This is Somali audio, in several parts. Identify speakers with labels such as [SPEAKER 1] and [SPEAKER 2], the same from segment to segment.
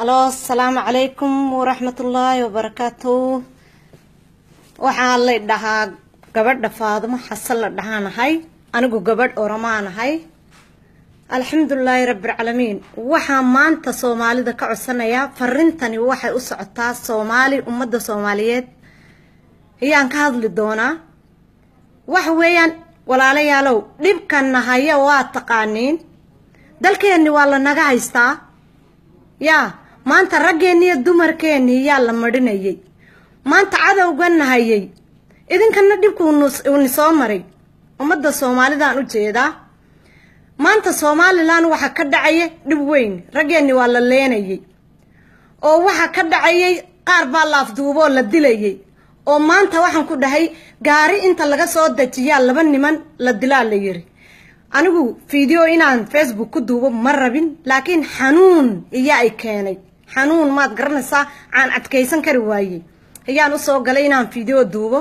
[SPEAKER 1] alo asalaamu calaykum waraxmatullaahi wabarakaatu waxaa lay dhahaa gabadha faadimo xasan la dhahaanahay anigu gabadh oramaanahay alxamdulilaahi rabbilcaalamiin waxaa maanta soomaalida ka codsanayaa farintani waxay u socotaa soomaali ummadda soomaaliyeed. Ayaan ka hadli doonaa. Waxa weeyaan walaalayaalow dhibkanna haya waa taqaaniin. Dalkeenni waa la naga haystaa. Yaa maanta raggeenni iyo dumarkeenni yaa la madhinayay maanta cadowganna hayay idinkana dhibku uuni soo maray. Ummadda soomaalidaan u jeedaa maanta somalilan waxaa ka dhacaya dhib weyn. Raggeenni waa la leenayay oo waxaa ka dhacayay qaar baa la afduuboo la dilayay oo maanta waxaan ku dhahay gaari inta laga soo dejiyaa laba niman la dilaa la yiri anigu video inaan facebook ku duubo ma rabin laakiin xanuun iyaa ay keenay xanuun maad garanaysaa aan adkaysan kari waayey ayaan u soo galay inaan video duubo.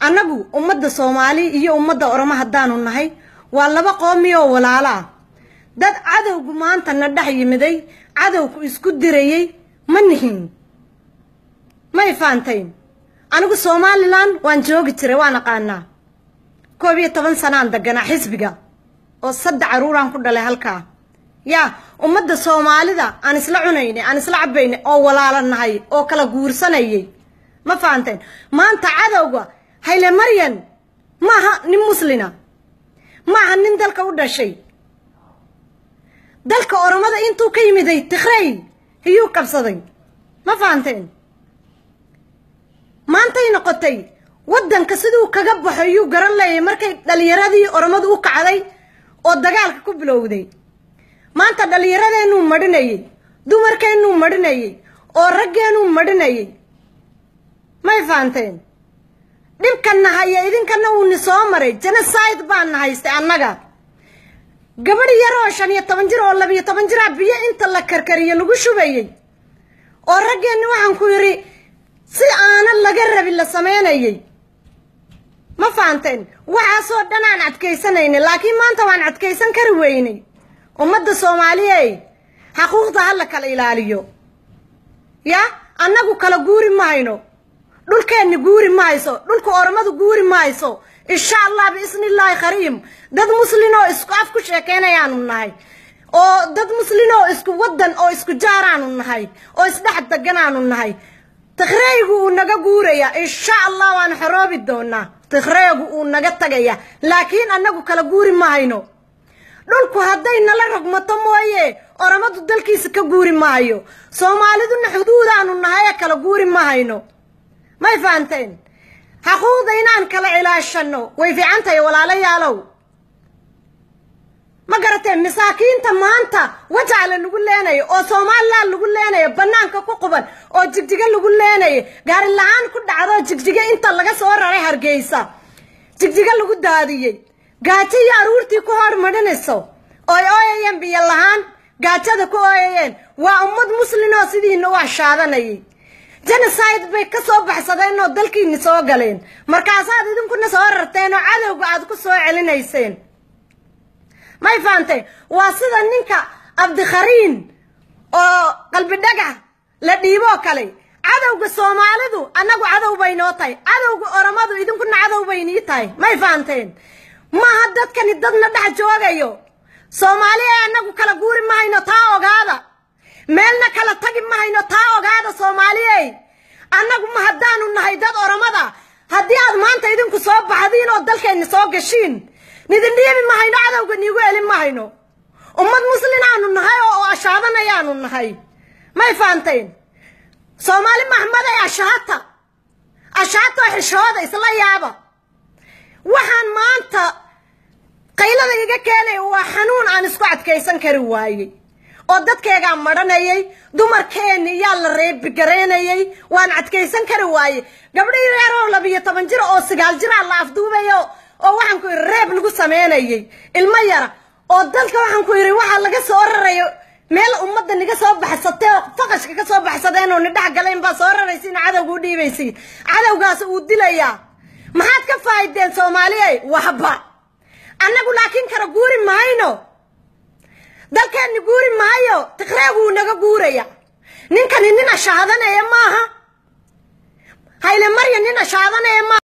[SPEAKER 1] Annagu ummadda soomaali iyo ummadda oromo haddaanu nahay waa laba qoomi oo walaalo ah dad cadowgu maanta na dhex yimiday cadowku isku dirayay ma nihin. May faantayn anigu somalilan waan joogi jiray waan aqaanaa. Koob iyo toban sanaan deganaa xisbiga oo saddex caruuraan ku dhalay halkaa. Yaa ummadda soomaalida aan isla cunaynay aan isla cabaynay oo walaalo nahay oo kala guursanayay. Ma fahanteen? Maanta cadowga hayle maryan maaha nin muslina maaha nin dalka u dhashay. Dalka oromada intuu ka yimiday tikhrey iyuu qabsaday ma fahanteen? Maantay noqotay waddanka siduu kaga baxo iyuu garan leeyay markay dhalinyaradii oromadu u kacday oo dagaalka ku bilowday maanta dhallinyaradeenuu madhinayay dumarkeennuu madhinayay oo raggeenuu madhinayay may fahanteen? Dhibkanna haya idinkana uuni soo maray genocide baana haystay annaga. Gabadh yar oo shan iyo toban jir oo labiyo toban jiraa biyo inta la karkariyo lagu shubayay oo raggeenni waxaan ku yidhi si aanan laga rabin la sameynayay ma fahanteen? Waxaasoo dhan aan adkaysanaynay laakiin maanta waan adkaysan kari weynay ummadda soomaaliyey xaquuqda ha la kala ilaaliyo. Yaa annagu kala guuri ma hayno dhulkeenni guuri ma hayso dhulka oromadu guuri ma hayso insha allah biisni illaahi khariim dad muslin oo isku af ku sheekeynayaanu nahay. Oo dad muslin oo isku waddan oo isku jaaraanu nahay. Oo isdhex deganaanu nahay. Tikhreygu uu naga guuraya insha allah waan xoroobi doonaa. Tikhreygu uu naga tagaya. Laakiin annagu kala guuri ma hayno dhulku hadday nala rogmato mooye oromadu dalkiisa ka guuri mahayo soomaaliduna xuduudaanu nahay ee kala guuri ma hayno. May fahanteen? Xaquuqda inaan kala ilaashano way fiican tahay walaalayaalow ma garateen masaakiinta maanta wajaala lagu leenayo oo somalilan lagu leenayo banaanka ku quban oo jigjiga lagu leenayo gaari la'aan ku dhacdo jigjiga inta laga soo raray hargeysa. Jigjiga lagu daadiyey gaajo iyo aruurtii ku hormadhinayso ooy ooyayeen biyo lahaan gaajada ku ooyayeen waa ummad muslin oo sidiina u ashaadanayay genocide bay ka soo baxsadeen oo soo galeen. Markaasaad idinkuna soo rarteen oo cadowga aad ku soo celinayseen. May fahamtay waa sida ninka abdikhariin oo qalbi dhagax la dhiiboo kale. Cadowga soomaalidu annagu cadow bay noo tahay. Cadowga oromadu idinkuna cadow bay nii tahay. May fahamteen maaha dadkani dadna dhex joogayo. Soomaaliya annagu kala guuri mahayno taa ogaada. Meelna kala tagi mahayno taa ogaada soomaaliyey annagu ma haddaanu nahay dad oromada. Haddii aad maanta idinku soo baxdiin oo dalkeenni soo gashiin nidin dhiibi mahayno cadowga niigu elin mahayno. Ummad muslinaanu nahay oo ashaadanayaanu nahay. May fahanteen? Soomaali maxmaday ashaata. Ashaatoo xishooda isla yaaba. Waxaan maanta qaylada iga keenaya waa xanuun aan isku adkaysan kari waayey. oo dadkeegaa madhanayay dumarkeenni yaa la reebigaraynayay waan adkaysan kari waayey. gabdhii reeroo labiyo toban jir oo sagaal jiraa la afduubayo oo waxaan ku yidhi reeb lagu sameynayay ilmo yara oo dalka waxaan ku yidhi waxaa laga soo rarayo meel ummadda niga soo baxsatay oo faqashka ka soo baxsadeen oo nidhex galeen baa soo raraysiin cadowga u dhiibaysiin cadowgaas uu dilayaa. maxaad ka faa'ideen soomaaliyey waxba annagu laakiin kala guuri mahayno dalkeenni guuri maayo. Tiqreegu wuu naga guuraya. Ninkani nin ashaadanaya maaha. Hayle marya nin ashaadanaya maaha